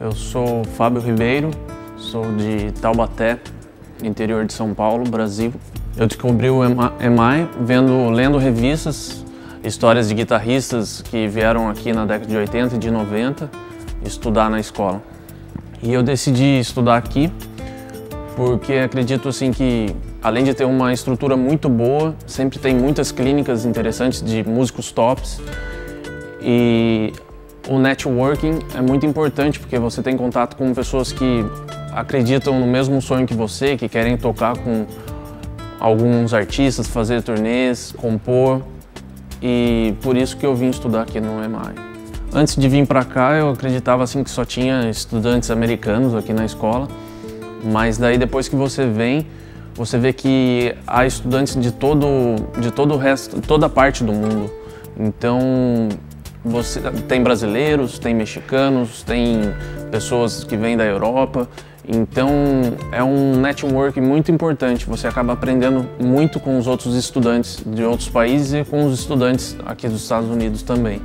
Eu sou Fábio Ribeiro, sou de Taubaté, interior de São Paulo, Brasil. Eu descobri o EMI vendo, lendo revistas, histórias de guitarristas que vieram aqui na década de 80 e de 90 estudar na escola. E eu decidi estudar aqui porque acredito assim que além de ter uma estrutura muito boa, sempre tem muitas clínicas interessantes de músicos tops e o networking é muito importante porque você tem contato com pessoas que acreditam no mesmo sonho que você, que querem tocar com alguns artistas, fazer turnês, compor e por isso que eu vim estudar aqui no EMAI. Antes de vir para cá, eu acreditava assim que só tinha estudantes americanos aqui na escola, mas daí depois que você vem, você vê que há estudantes de todo de todo o resto, toda parte do mundo. Então, você tem brasileiros, tem mexicanos, tem pessoas que vêm da Europa. Então é um network muito importante. Você acaba aprendendo muito com os outros estudantes de outros países e com os estudantes aqui dos Estados Unidos também.